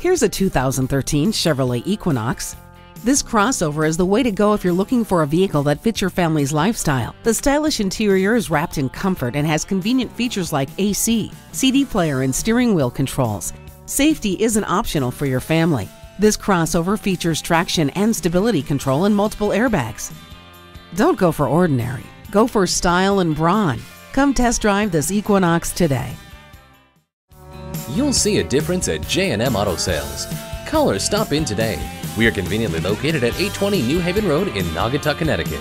Here's a 2013 Chevrolet Equinox. This crossover is the way to go if you're looking for a vehicle that fits your family's lifestyle. The stylish interior is wrapped in comfort and has convenient features like AC, CD player, and steering wheel controls. Safety isn't optional for your family. This crossover features traction and stability control and multiple airbags. Don't go for ordinary, go for style and brawn. Come test drive this Equinox today. You'll see a difference at J&M Auto Sales. Call or stop in today. We are conveniently located at 820 New Haven Road in Naugatuck, Connecticut.